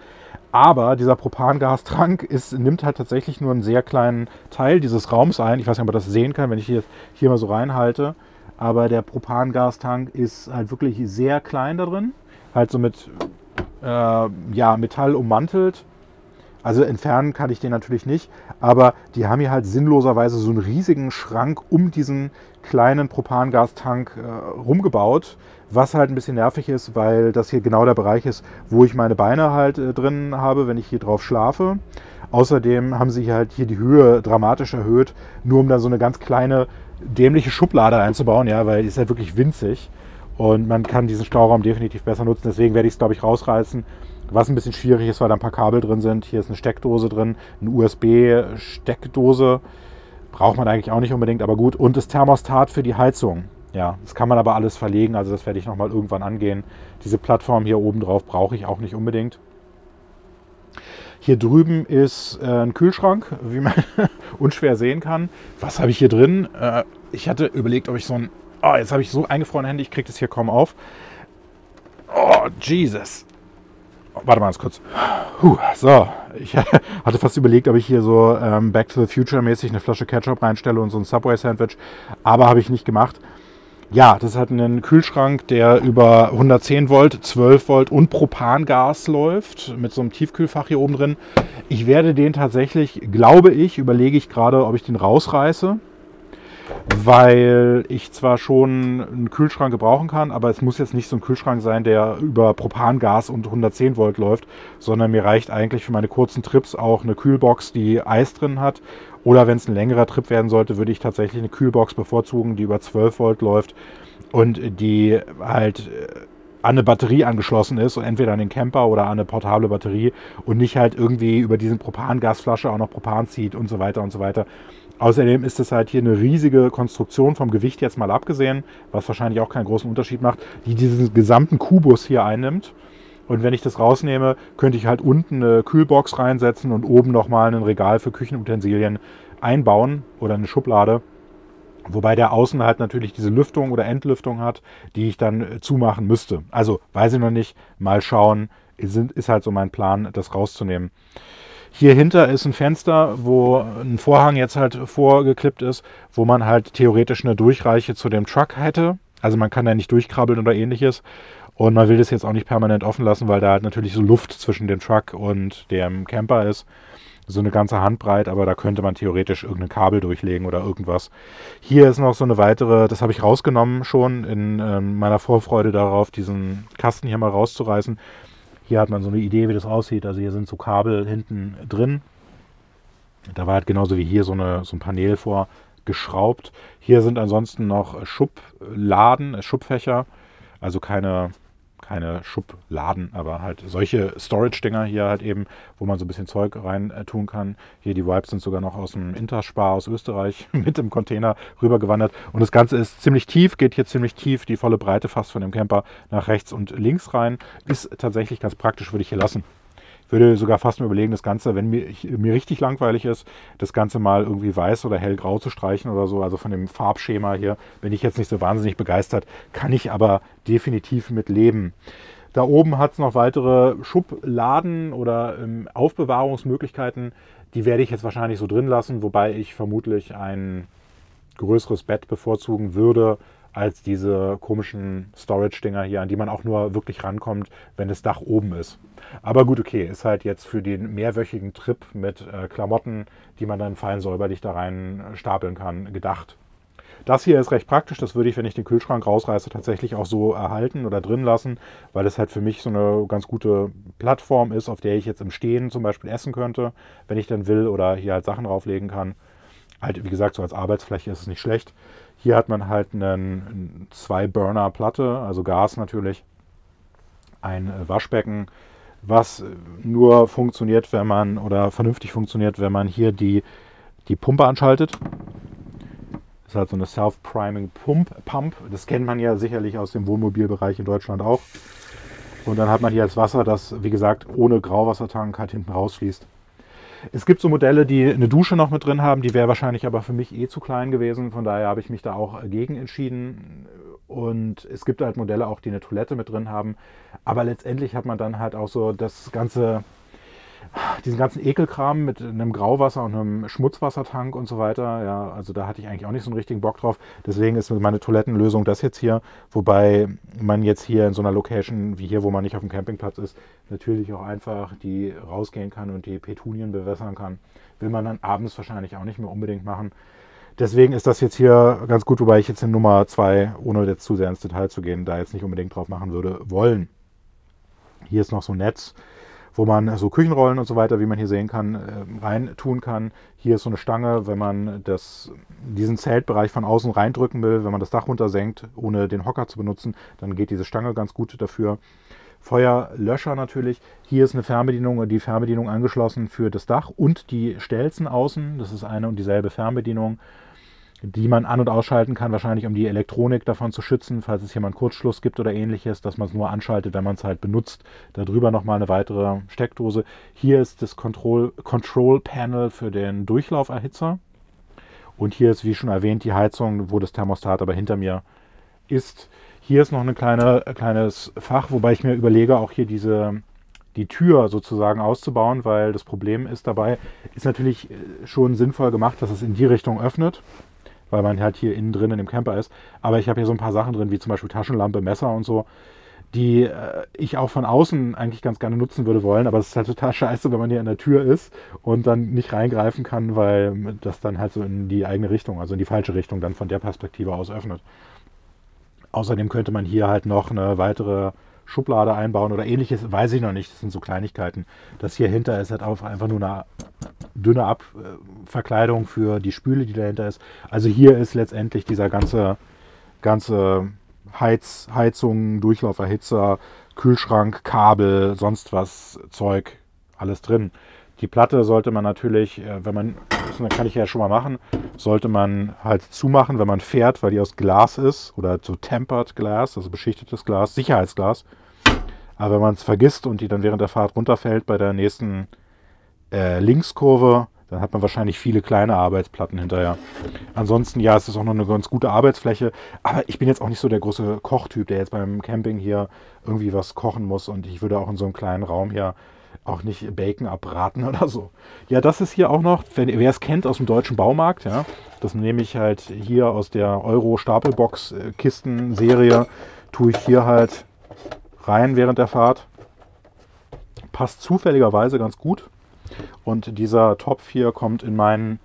Aber dieser Propangastrank ist, nimmt halt tatsächlich nur einen sehr kleinen Teil dieses Raums ein. Ich weiß nicht, ob man das sehen kann, wenn ich hier, hier mal so reinhalte. Aber der Propangastank ist halt wirklich sehr klein da drin. Halt so mit äh, ja, Metall ummantelt. Also entfernen kann ich den natürlich nicht, aber die haben hier halt sinnloserweise so einen riesigen Schrank um diesen kleinen Propangastank äh, rumgebaut, was halt ein bisschen nervig ist, weil das hier genau der Bereich ist, wo ich meine Beine halt äh, drin habe, wenn ich hier drauf schlafe. Außerdem haben sie halt hier die Höhe dramatisch erhöht, nur um da so eine ganz kleine dämliche Schublade einzubauen, ja, weil die ist halt wirklich winzig und man kann diesen Stauraum definitiv besser nutzen. Deswegen werde ich es, glaube ich, rausreißen was ein bisschen schwierig ist, weil da ein paar Kabel drin sind. Hier ist eine Steckdose drin, eine USB-Steckdose. Braucht man eigentlich auch nicht unbedingt, aber gut. Und das Thermostat für die Heizung. Ja, das kann man aber alles verlegen, also das werde ich nochmal irgendwann angehen. Diese Plattform hier oben drauf brauche ich auch nicht unbedingt. Hier drüben ist äh, ein Kühlschrank, wie man unschwer sehen kann. Was habe ich hier drin? Äh, ich hatte überlegt, ob ich so ein... Oh, jetzt habe ich so eingefrorene Hände, ich kriege das hier kaum auf. Oh, Jesus. warte mal ganz kurz. Puh, so, ich hatte fast überlegt, ob ich hier so ähm, Back to the Future mäßig eine Flasche Ketchup reinstelle und so ein Subway-Sandwich, aber habe ich nicht gemacht. Ja, das hat einen Kühlschrank, der über 110 Volt, 12 Volt und Propangas läuft, mit so einem Tiefkühlfach hier oben drin. Ich werde den tatsächlich, glaube ich, überlege ich gerade, ob ich den rausreiße weil ich zwar schon einen Kühlschrank gebrauchen kann, aber es muss jetzt nicht so ein Kühlschrank sein, der über Propangas und 110 Volt läuft, sondern mir reicht eigentlich für meine kurzen Trips auch eine Kühlbox, die Eis drin hat. Oder wenn es ein längerer Trip werden sollte, würde ich tatsächlich eine Kühlbox bevorzugen, die über 12 Volt läuft und die halt äh, an eine Batterie angeschlossen ist, entweder an den Camper oder an eine portable Batterie und nicht halt irgendwie über diesen Propangasflasche auch noch Propan zieht und so weiter und so weiter. Außerdem ist es halt hier eine riesige Konstruktion vom Gewicht jetzt mal abgesehen, was wahrscheinlich auch keinen großen Unterschied macht, die diesen gesamten Kubus hier einnimmt. Und wenn ich das rausnehme, könnte ich halt unten eine Kühlbox reinsetzen und oben nochmal ein Regal für Küchenutensilien einbauen oder eine Schublade. Wobei der außen halt natürlich diese Lüftung oder Entlüftung hat, die ich dann zumachen müsste. Also weiß ich noch nicht, mal schauen. Ist halt so mein Plan, das rauszunehmen. Hier hinter ist ein Fenster, wo ein Vorhang jetzt halt vorgeklippt ist, wo man halt theoretisch eine Durchreiche zu dem Truck hätte. Also man kann da nicht durchkrabbeln oder ähnliches. Und man will das jetzt auch nicht permanent offen lassen, weil da halt natürlich so Luft zwischen dem Truck und dem Camper ist. So eine ganze Handbreit, aber da könnte man theoretisch irgendein Kabel durchlegen oder irgendwas. Hier ist noch so eine weitere, das habe ich rausgenommen schon in äh, meiner Vorfreude darauf, diesen Kasten hier mal rauszureißen. Hier hat man so eine Idee, wie das aussieht. Also hier sind so Kabel hinten drin. Da war halt genauso wie hier so, eine, so ein Panel vorgeschraubt. Hier sind ansonsten noch Schubladen, Schubfächer. Also keine keine Schubladen, aber halt solche Storage-Dinger hier halt eben, wo man so ein bisschen Zeug rein äh, tun kann. Hier die Wipes sind sogar noch aus dem Interspar aus Österreich mit dem Container rübergewandert. Und das Ganze ist ziemlich tief, geht hier ziemlich tief, die volle Breite fast von dem Camper nach rechts und links rein. Ist tatsächlich ganz praktisch, würde ich hier lassen würde sogar fast mal überlegen, das Ganze, wenn mir, mir richtig langweilig ist, das Ganze mal irgendwie weiß oder hellgrau zu streichen oder so. Also von dem Farbschema hier bin ich jetzt nicht so wahnsinnig begeistert, kann ich aber definitiv mit leben. Da oben hat es noch weitere Schubladen oder ähm, Aufbewahrungsmöglichkeiten. Die werde ich jetzt wahrscheinlich so drin lassen, wobei ich vermutlich ein größeres Bett bevorzugen würde als diese komischen Storage-Dinger hier, an die man auch nur wirklich rankommt, wenn das Dach oben ist. Aber gut, okay, ist halt jetzt für den mehrwöchigen Trip mit äh, Klamotten, die man dann fein säuberlich da rein stapeln kann, gedacht. Das hier ist recht praktisch, das würde ich, wenn ich den Kühlschrank rausreiße, tatsächlich auch so erhalten oder drin lassen, weil es halt für mich so eine ganz gute Plattform ist, auf der ich jetzt im Stehen zum Beispiel essen könnte, wenn ich dann will oder hier halt Sachen drauflegen kann. Halt, wie gesagt, so als Arbeitsfläche ist es nicht schlecht. Hier hat man halt einen Zwei-Burner-Platte, also Gas natürlich, ein äh, Waschbecken, was nur funktioniert, wenn man oder vernünftig funktioniert, wenn man hier die, die Pumpe anschaltet. Das ist halt so eine Self-Priming Pump, Pump. Das kennt man ja sicherlich aus dem Wohnmobilbereich in Deutschland auch. Und dann hat man hier das Wasser, das wie gesagt ohne Grauwassertank halt hinten rausfließt. Es gibt so Modelle, die eine Dusche noch mit drin haben, die wäre wahrscheinlich aber für mich eh zu klein gewesen. Von daher habe ich mich da auch gegen entschieden. Und es gibt halt Modelle auch, die eine Toilette mit drin haben. Aber letztendlich hat man dann halt auch so das ganze diesen ganzen Ekelkram mit einem Grauwasser und einem Schmutzwassertank und so weiter, ja, also da hatte ich eigentlich auch nicht so einen richtigen Bock drauf. Deswegen ist meine Toilettenlösung das jetzt hier, wobei man jetzt hier in so einer Location wie hier, wo man nicht auf dem Campingplatz ist, natürlich auch einfach die rausgehen kann und die Petunien bewässern kann. Will man dann abends wahrscheinlich auch nicht mehr unbedingt machen. Deswegen ist das jetzt hier ganz gut, wobei ich jetzt in Nummer 2, ohne jetzt zu sehr ins Detail zu gehen, da jetzt nicht unbedingt drauf machen würde wollen. Hier ist noch so ein Netz wo man so Küchenrollen und so weiter, wie man hier sehen kann, äh, rein tun kann. Hier ist so eine Stange, wenn man das, diesen Zeltbereich von außen reindrücken will, wenn man das Dach runtersenkt, ohne den Hocker zu benutzen, dann geht diese Stange ganz gut dafür. Feuerlöscher natürlich. Hier ist eine Fernbedienung, die Fernbedienung angeschlossen für das Dach und die Stelzen außen. Das ist eine und dieselbe Fernbedienung die man an- und ausschalten kann, wahrscheinlich um die Elektronik davon zu schützen, falls es hier mal einen Kurzschluss gibt oder ähnliches, dass man es nur anschaltet, wenn man es halt benutzt. Darüber nochmal eine weitere Steckdose. Hier ist das Control, Control Panel für den Durchlauferhitzer. Und hier ist, wie schon erwähnt, die Heizung, wo das Thermostat aber hinter mir ist. Hier ist noch ein kleine, kleines Fach, wobei ich mir überlege, auch hier diese die Tür sozusagen auszubauen, weil das Problem ist dabei, ist natürlich äh, schon sinnvoll gemacht, dass es in die Richtung öffnet, weil man halt hier innen drin in dem Camper ist. Aber ich habe hier so ein paar Sachen drin, wie zum Beispiel Taschenlampe, Messer und so, die äh, ich auch von außen eigentlich ganz gerne nutzen würde wollen. Aber es ist halt total scheiße, wenn man hier an der Tür ist und dann nicht reingreifen kann, weil das dann halt so in die eigene Richtung, also in die falsche Richtung dann von der Perspektive aus öffnet. Außerdem könnte man hier halt noch eine weitere Schublade einbauen oder ähnliches, weiß ich noch nicht. Das sind so Kleinigkeiten. Das hier hinter ist halt auch einfach nur eine dünne Abverkleidung für die Spüle, die dahinter ist. Also hier ist letztendlich dieser ganze, ganze Heiz, Heizung, Durchlauferhitzer, Kühlschrank, Kabel, sonst was Zeug, alles drin. Die Platte sollte man natürlich, äh, wenn man, das kann ich ja schon mal machen, sollte man halt zumachen, wenn man fährt, weil die aus Glas ist oder so tempered Glas, also beschichtetes Glas, Sicherheitsglas. Aber wenn man es vergisst und die dann während der Fahrt runterfällt bei der nächsten äh, Linkskurve, dann hat man wahrscheinlich viele kleine Arbeitsplatten hinterher. Ansonsten, ja, es ist auch noch eine ganz gute Arbeitsfläche. Aber ich bin jetzt auch nicht so der große Kochtyp, der jetzt beim Camping hier irgendwie was kochen muss. Und ich würde auch in so einem kleinen Raum hier auch nicht Bacon abraten oder so. Ja, das ist hier auch noch, wenn, wer es kennt aus dem deutschen Baumarkt, ja, das nehme ich halt hier aus der Euro-Stapelbox-Kisten-Serie, tue ich hier halt rein während der Fahrt. Passt zufälligerweise ganz gut. Und dieser Topf hier kommt in meinen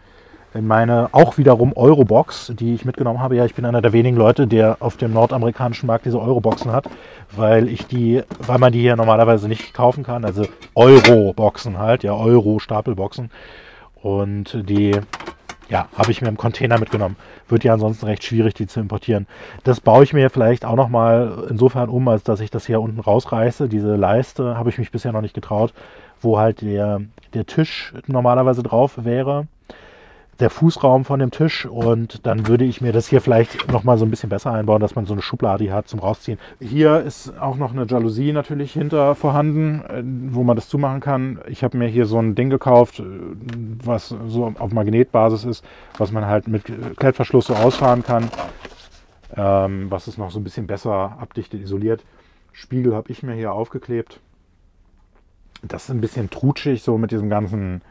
in meine auch wiederum Eurobox, die ich mitgenommen habe. Ja, ich bin einer der wenigen Leute, der auf dem nordamerikanischen Markt diese Euroboxen hat, weil ich die, weil man die hier normalerweise nicht kaufen kann. Also Euro-Boxen halt, ja, Euro-Stapelboxen. Und die, ja, habe ich mir im Container mitgenommen. Wird ja ansonsten recht schwierig, die zu importieren. Das baue ich mir vielleicht auch nochmal insofern um, als dass ich das hier unten rausreiße. Diese Leiste habe ich mich bisher noch nicht getraut, wo halt der, der Tisch normalerweise drauf wäre der Fußraum von dem Tisch und dann würde ich mir das hier vielleicht nochmal so ein bisschen besser einbauen, dass man so eine Schublade hat zum Rausziehen. Hier ist auch noch eine Jalousie natürlich hinter vorhanden, äh, wo man das zumachen kann. Ich habe mir hier so ein Ding gekauft, äh, was so auf Magnetbasis ist, was man halt mit Klettverschluss so ausfahren kann, ähm, was es noch so ein bisschen besser abdichtet, isoliert. Spiegel habe ich mir hier aufgeklebt. Das ist ein bisschen trutschig, so mit diesem ganzen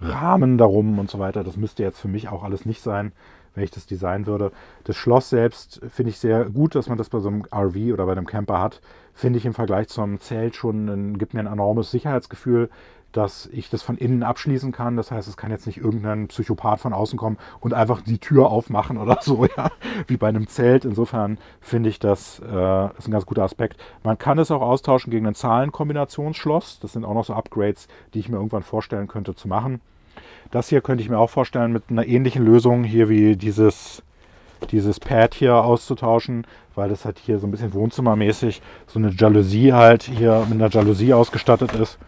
Rahmen darum und so weiter. Das müsste jetzt für mich auch alles nicht sein, wenn ich das designen würde. Das Schloss selbst finde ich sehr gut, dass man das bei so einem RV oder bei einem Camper hat. Finde ich im Vergleich zum Zelt schon, ein, gibt mir ein enormes Sicherheitsgefühl, dass ich das von innen abschließen kann. Das heißt, es kann jetzt nicht irgendein Psychopath von außen kommen und einfach die Tür aufmachen oder so, ja, wie bei einem Zelt. Insofern finde ich, das äh, ist ein ganz guter Aspekt. Man kann es auch austauschen gegen ein Zahlenkombinationsschloss. Das sind auch noch so Upgrades, die ich mir irgendwann vorstellen könnte zu machen. Das hier könnte ich mir auch vorstellen mit einer ähnlichen Lösung hier wie dieses, dieses Pad hier auszutauschen, weil das halt hier so ein bisschen wohnzimmermäßig so eine Jalousie halt hier mit einer Jalousie ausgestattet ist.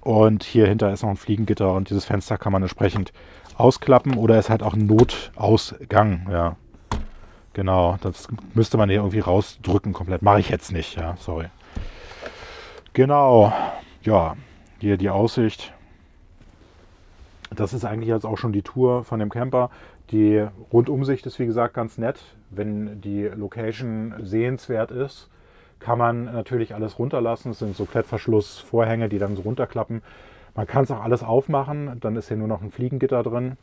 Und hier hinter ist noch ein Fliegengitter und dieses Fenster kann man entsprechend ausklappen oder ist halt auch ein Notausgang. Ja, genau. Das müsste man hier irgendwie rausdrücken komplett. Mache ich jetzt nicht. Ja, sorry. Genau. Ja, hier die Aussicht das ist eigentlich jetzt auch schon die Tour von dem Camper. Die Rundumsicht ist wie gesagt ganz nett. Wenn die Location sehenswert ist, kann man natürlich alles runterlassen. Es sind so Klettverschlussvorhänge, die dann so runterklappen. Man kann es auch alles aufmachen. Dann ist hier nur noch ein Fliegengitter drin,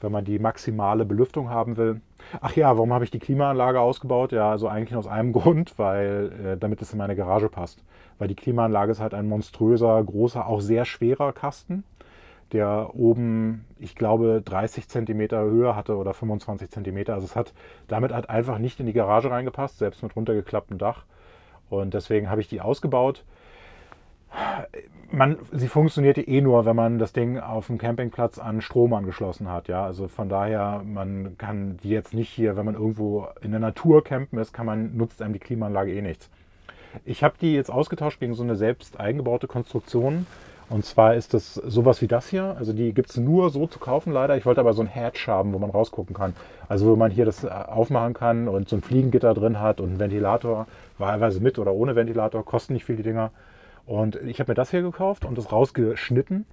wenn man die maximale Belüftung haben will. Ach ja, warum habe ich die Klimaanlage ausgebaut? Ja, also eigentlich aus einem Grund, weil äh, damit es in meine Garage passt. Weil die Klimaanlage ist halt ein monströser, großer, auch sehr schwerer Kasten der oben, ich glaube, 30 cm Höhe hatte oder 25 cm. Also es hat damit hat einfach nicht in die Garage reingepasst, selbst mit runtergeklapptem Dach. Und deswegen habe ich die ausgebaut. Man, sie funktionierte eh nur, wenn man das Ding auf dem Campingplatz an Strom angeschlossen hat. Ja, also von daher, man kann die jetzt nicht hier, wenn man irgendwo in der Natur campen ist, kann man, nutzt einem die Klimaanlage eh nichts. Ich habe die jetzt ausgetauscht gegen so eine selbst eingebaute Konstruktion und zwar ist das sowas wie das hier. Also die gibt es nur so zu kaufen leider. Ich wollte aber so ein Hatch haben, wo man rausgucken kann. Also wo man hier das äh, aufmachen kann und so ein Fliegengitter drin hat und einen Ventilator, wahlweise mit oder ohne Ventilator, kosten nicht viel die Dinger. Und ich habe mir das hier gekauft und das rausgeschnitten,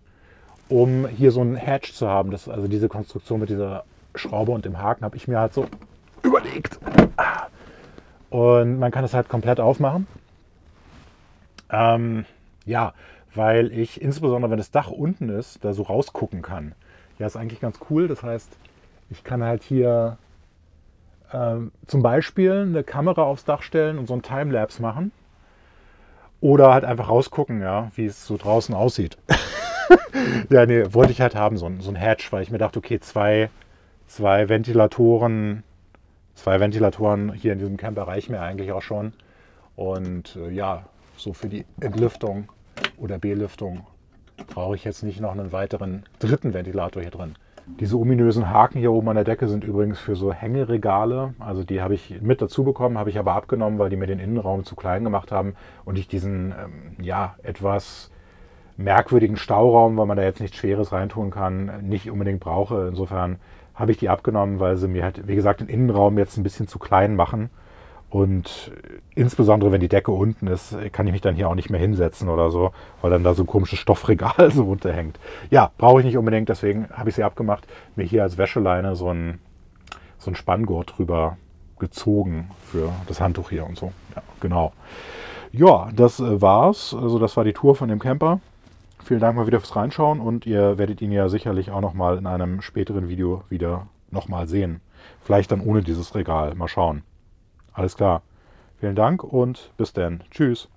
um hier so ein Hatch zu haben. Das, also diese Konstruktion mit dieser Schraube und dem Haken habe ich mir halt so überlegt. Und man kann es halt komplett aufmachen. Ähm, Ja, weil ich insbesondere, wenn das Dach unten ist, da so rausgucken kann. Ja, ist eigentlich ganz cool. Das heißt, ich kann halt hier ähm, zum Beispiel eine Kamera aufs Dach stellen und so ein Timelapse machen. Oder halt einfach rausgucken, ja, wie es so draußen aussieht. ja, nee, wollte ich halt haben, so ein, so ein Hatch, weil ich mir dachte, okay, zwei, zwei Ventilatoren, zwei Ventilatoren hier in diesem Camper reichen mir eigentlich auch schon. Und äh, ja, so für die Entlüftung oder Belüftung brauche ich jetzt nicht noch einen weiteren dritten Ventilator hier drin. Diese ominösen Haken hier oben an der Decke sind übrigens für so Hängeregale. Also die habe ich mit dazu bekommen, habe ich aber abgenommen, weil die mir den Innenraum zu klein gemacht haben und ich diesen ähm, ja etwas merkwürdigen Stauraum, weil man da jetzt nichts Schweres reintun kann, nicht unbedingt brauche. Insofern habe ich die abgenommen, weil sie mir halt, wie gesagt, den Innenraum jetzt ein bisschen zu klein machen. Und insbesondere wenn die Decke unten ist, kann ich mich dann hier auch nicht mehr hinsetzen oder so, weil dann da so ein komisches Stoffregal so runterhängt. Ja, brauche ich nicht unbedingt, deswegen habe ich sie abgemacht, mir hier als Wäscheleine so ein, so ein Spanngurt drüber gezogen für das Handtuch hier und so. Ja, genau. Ja, das äh, war's. Also das war die Tour von dem Camper. Vielen Dank mal wieder fürs Reinschauen und ihr werdet ihn ja sicherlich auch nochmal in einem späteren Video wieder nochmal sehen. Vielleicht dann ohne dieses Regal. Mal schauen. Alles klar. Vielen Dank und bis dann. Tschüss.